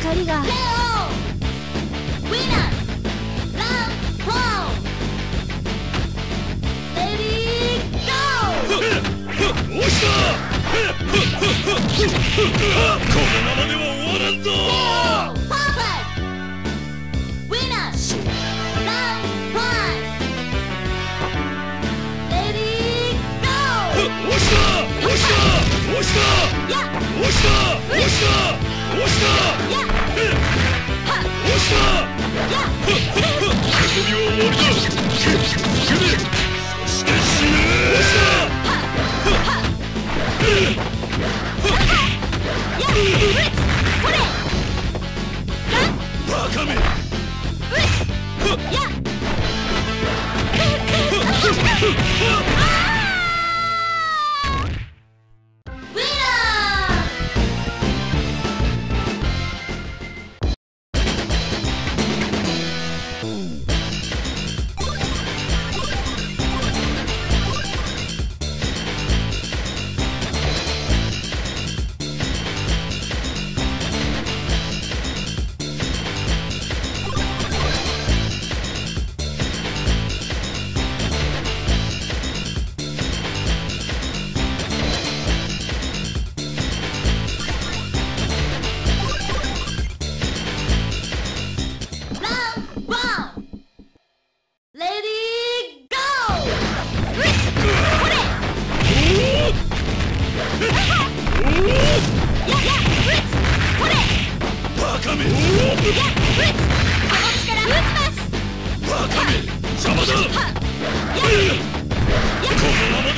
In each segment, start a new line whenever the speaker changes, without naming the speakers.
光が
ままでは終わらんぞ
Perfect! Winner! Round one! Ready, go!
押した押した押した
や
押した押した押した
やは
押した
や
遊びは終わりだ攻めそして死ね押した
や
おめ
こ
のま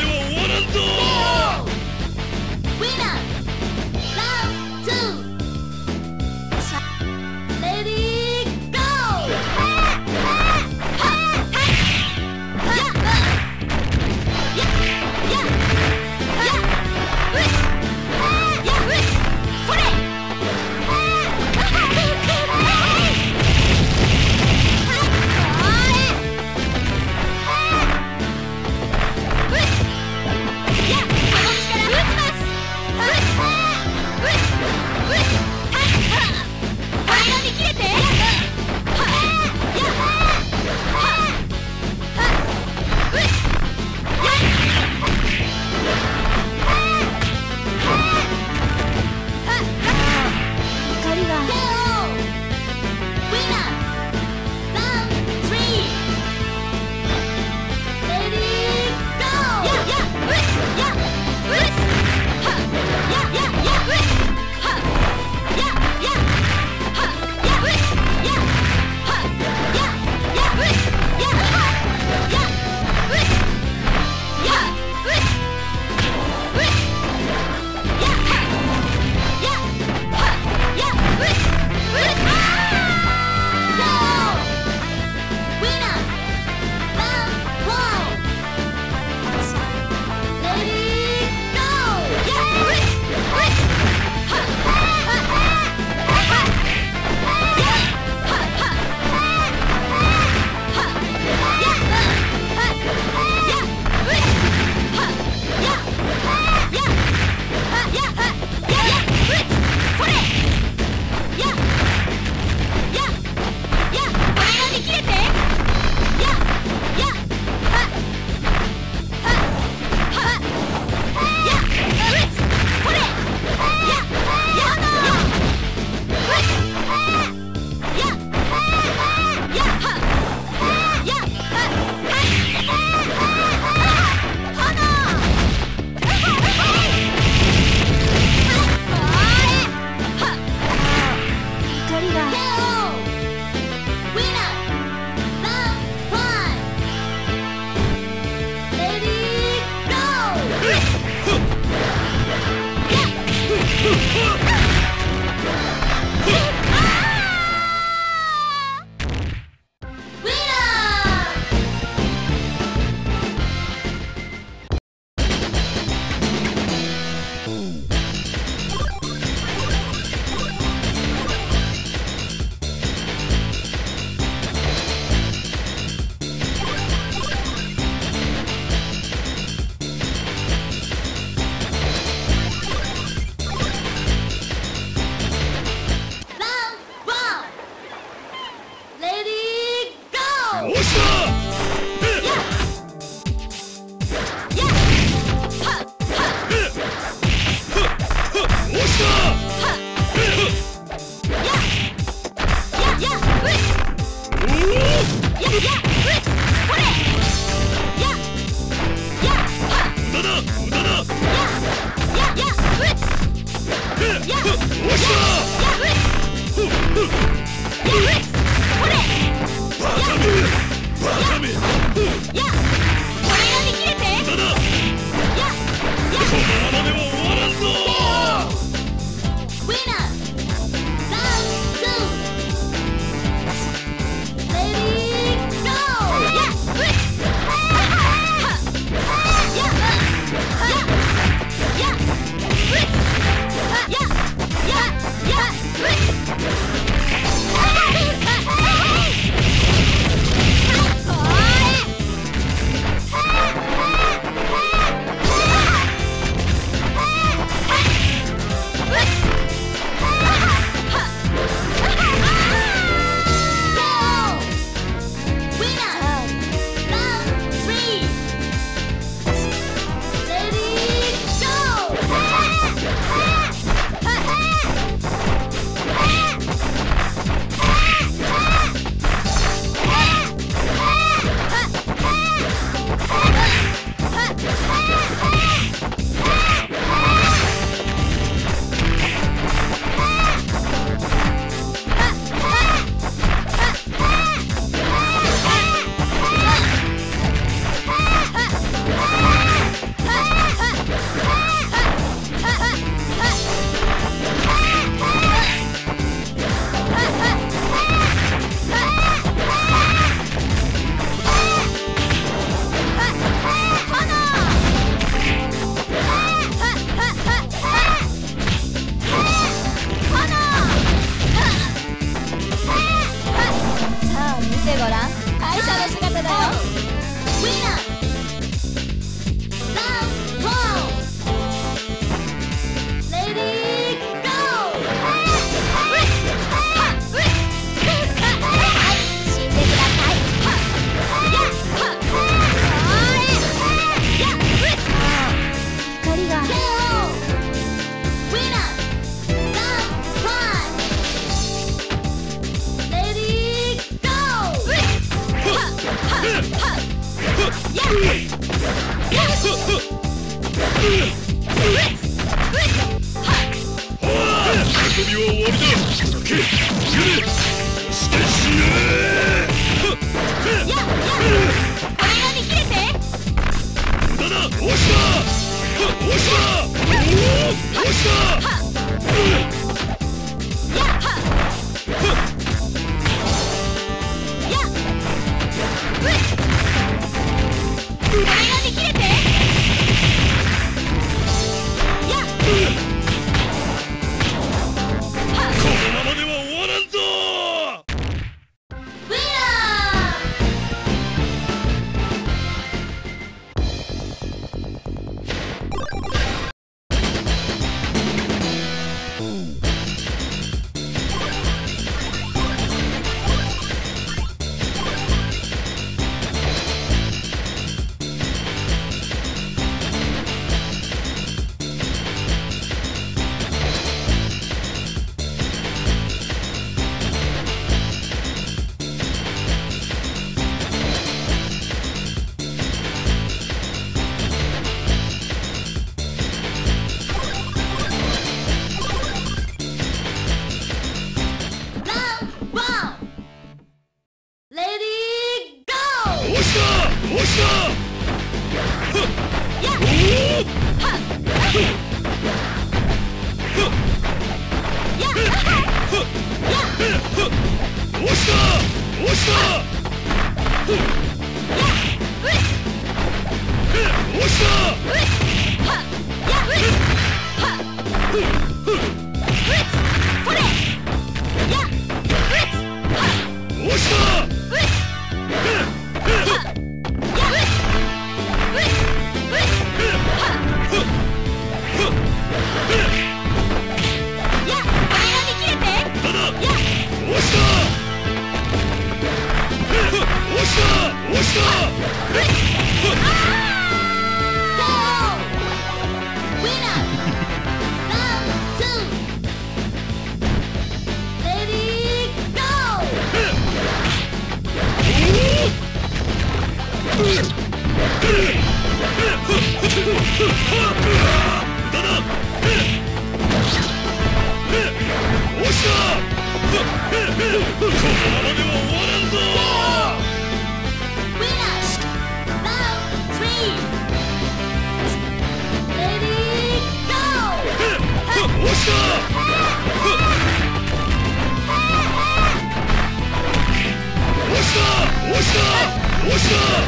し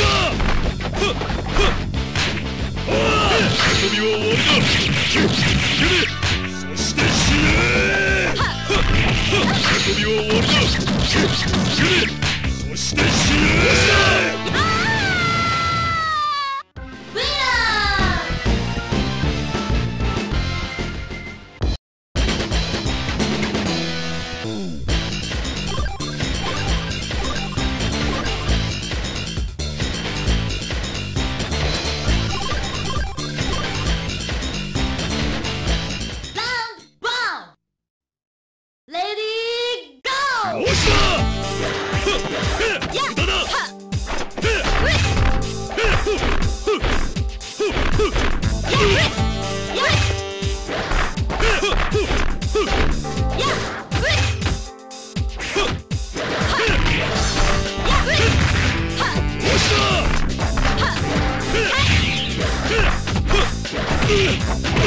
遊びは終わりだ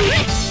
Rich!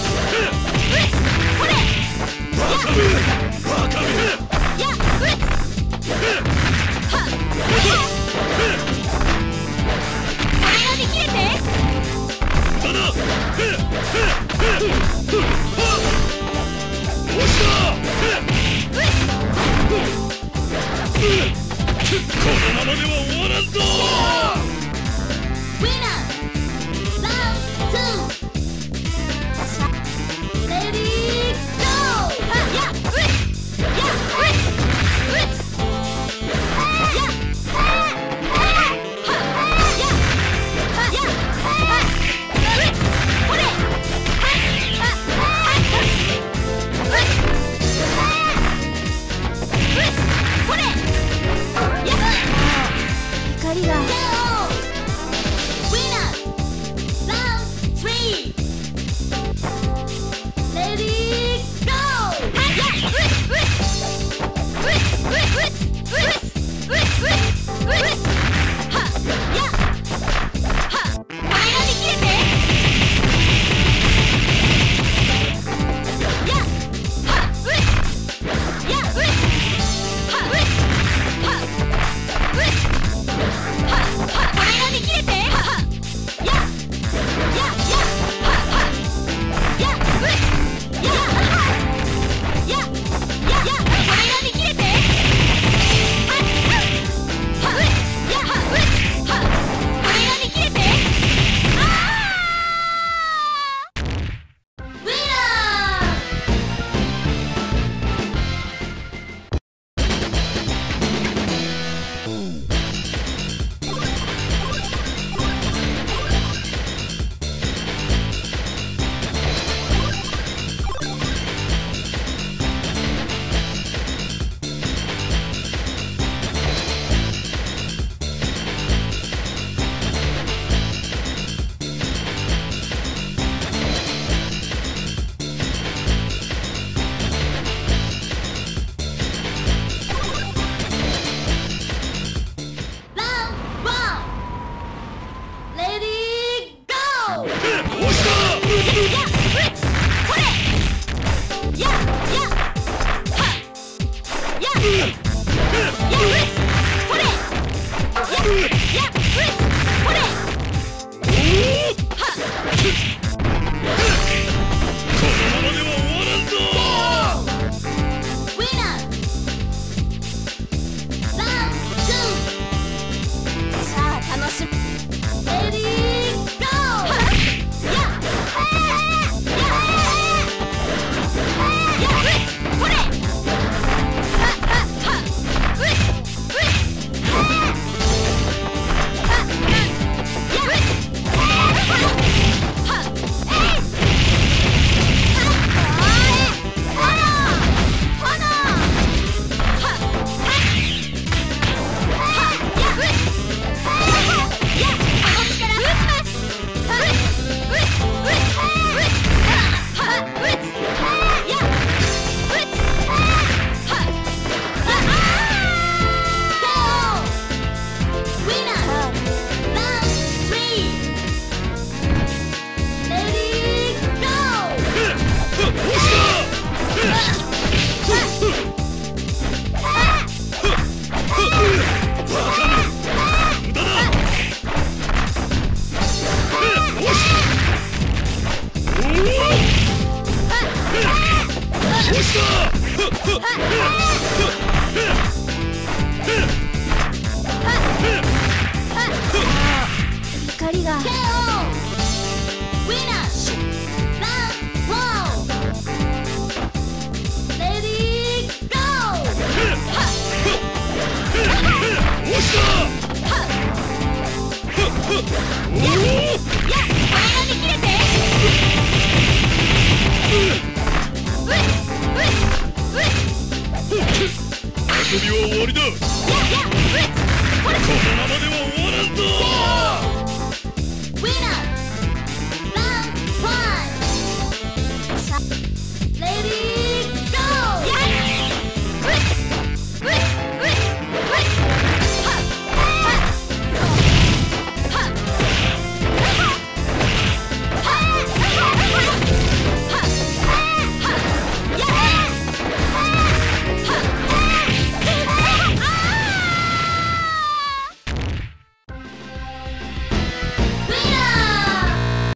びは終わりだ。このままでは